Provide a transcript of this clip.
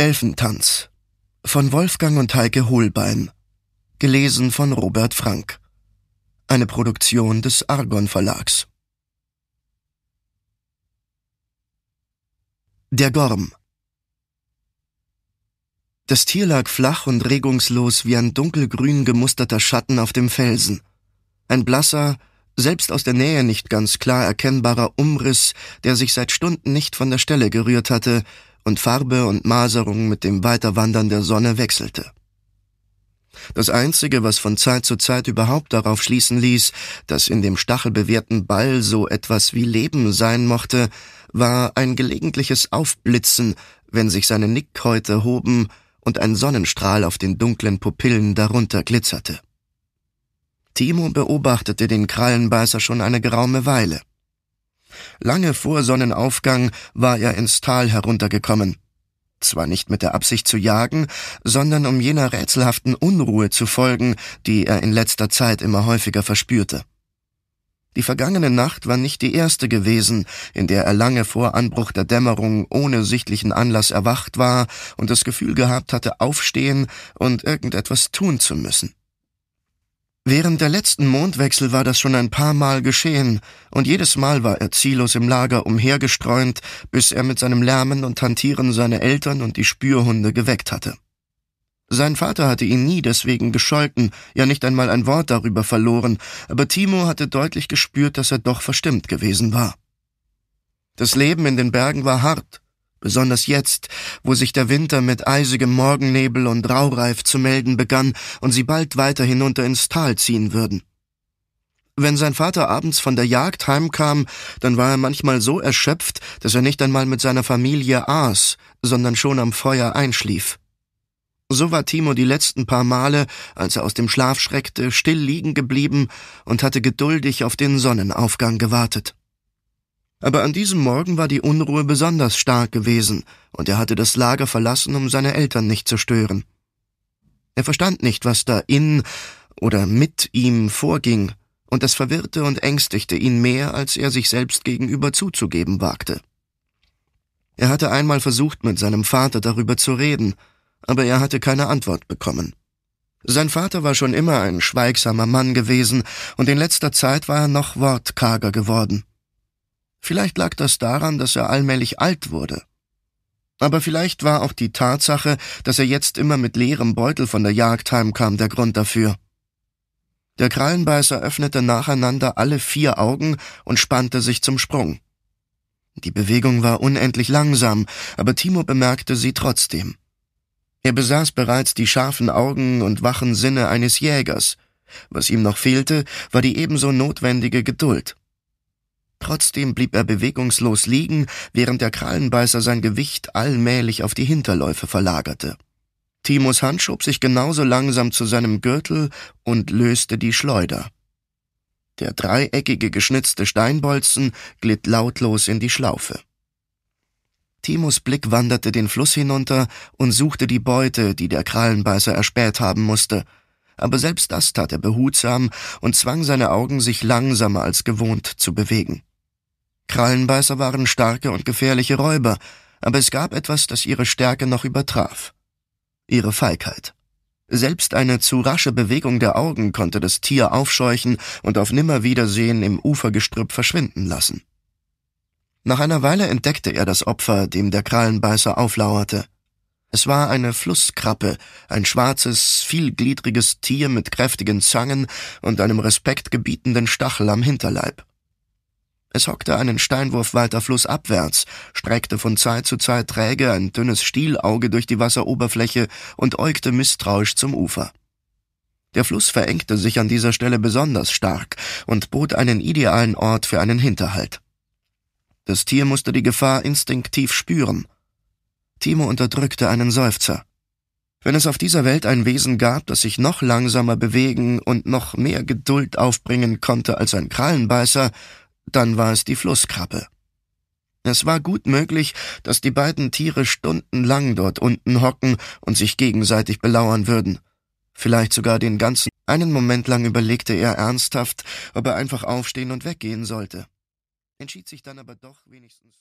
Elfentanz von Wolfgang und Heike Hohlbein. Gelesen von Robert Frank. Eine Produktion des Argon Verlags. Der Gorm. Das Tier lag flach und regungslos wie ein dunkelgrün gemusterter Schatten auf dem Felsen. Ein blasser, selbst aus der Nähe nicht ganz klar erkennbarer Umriss, der sich seit Stunden nicht von der Stelle gerührt hatte, und Farbe und Maserung mit dem Weiterwandern der Sonne wechselte. Das Einzige, was von Zeit zu Zeit überhaupt darauf schließen ließ, dass in dem stachelbewehrten Ball so etwas wie Leben sein mochte, war ein gelegentliches Aufblitzen, wenn sich seine Nickhäute hoben und ein Sonnenstrahl auf den dunklen Pupillen darunter glitzerte. Timo beobachtete den Krallenbeißer schon eine geraume Weile. Lange vor Sonnenaufgang war er ins Tal heruntergekommen. Zwar nicht mit der Absicht zu jagen, sondern um jener rätselhaften Unruhe zu folgen, die er in letzter Zeit immer häufiger verspürte. Die vergangene Nacht war nicht die erste gewesen, in der er lange vor Anbruch der Dämmerung ohne sichtlichen Anlass erwacht war und das Gefühl gehabt hatte, aufstehen und irgendetwas tun zu müssen. Während der letzten Mondwechsel war das schon ein paar Mal geschehen, und jedes Mal war er ziellos im Lager umhergestreunt, bis er mit seinem Lärmen und Hantieren seine Eltern und die Spürhunde geweckt hatte. Sein Vater hatte ihn nie deswegen gescholten, ja nicht einmal ein Wort darüber verloren, aber Timo hatte deutlich gespürt, dass er doch verstimmt gewesen war. Das Leben in den Bergen war hart, Besonders jetzt, wo sich der Winter mit eisigem Morgennebel und Raureif zu melden begann und sie bald weiter hinunter ins Tal ziehen würden. Wenn sein Vater abends von der Jagd heimkam, dann war er manchmal so erschöpft, dass er nicht einmal mit seiner Familie aß, sondern schon am Feuer einschlief. So war Timo die letzten paar Male, als er aus dem Schlaf schreckte, still liegen geblieben und hatte geduldig auf den Sonnenaufgang gewartet. Aber an diesem Morgen war die Unruhe besonders stark gewesen, und er hatte das Lager verlassen, um seine Eltern nicht zu stören. Er verstand nicht, was da in oder mit ihm vorging, und das verwirrte und ängstigte ihn mehr, als er sich selbst gegenüber zuzugeben wagte. Er hatte einmal versucht, mit seinem Vater darüber zu reden, aber er hatte keine Antwort bekommen. Sein Vater war schon immer ein schweigsamer Mann gewesen, und in letzter Zeit war er noch wortkarger geworden. Vielleicht lag das daran, dass er allmählich alt wurde. Aber vielleicht war auch die Tatsache, dass er jetzt immer mit leerem Beutel von der Jagd heimkam, der Grund dafür. Der Krallenbeißer öffnete nacheinander alle vier Augen und spannte sich zum Sprung. Die Bewegung war unendlich langsam, aber Timo bemerkte sie trotzdem. Er besaß bereits die scharfen Augen und wachen Sinne eines Jägers. Was ihm noch fehlte, war die ebenso notwendige Geduld. Trotzdem blieb er bewegungslos liegen, während der Krallenbeißer sein Gewicht allmählich auf die Hinterläufe verlagerte. Timos Hand schob sich genauso langsam zu seinem Gürtel und löste die Schleuder. Der dreieckige geschnitzte Steinbolzen glitt lautlos in die Schlaufe. Timos Blick wanderte den Fluss hinunter und suchte die Beute, die der Krallenbeißer erspäht haben musste, aber selbst das tat er behutsam und zwang seine Augen, sich langsamer als gewohnt zu bewegen. Krallenbeißer waren starke und gefährliche Räuber, aber es gab etwas, das ihre Stärke noch übertraf. Ihre Feigheit. Selbst eine zu rasche Bewegung der Augen konnte das Tier aufscheuchen und auf Nimmerwiedersehen im Ufergestrüpp verschwinden lassen. Nach einer Weile entdeckte er das Opfer, dem der Krallenbeißer auflauerte. Es war eine Flusskrappe, ein schwarzes, vielgliedriges Tier mit kräftigen Zangen und einem respektgebietenden Stachel am Hinterleib. Es hockte einen Steinwurf weiter flussabwärts, streckte von Zeit zu Zeit träge ein dünnes Stielauge durch die Wasseroberfläche und äugte misstrauisch zum Ufer. Der Fluss verengte sich an dieser Stelle besonders stark und bot einen idealen Ort für einen Hinterhalt. Das Tier musste die Gefahr instinktiv spüren. Timo unterdrückte einen Seufzer. Wenn es auf dieser Welt ein Wesen gab, das sich noch langsamer bewegen und noch mehr Geduld aufbringen konnte als ein Krallenbeißer, dann war es die Flusskrabbe. Es war gut möglich, dass die beiden Tiere stundenlang dort unten hocken und sich gegenseitig belauern würden. Vielleicht sogar den ganzen. Einen Moment lang überlegte er ernsthaft, ob er einfach aufstehen und weggehen sollte. Entschied sich dann aber doch wenigstens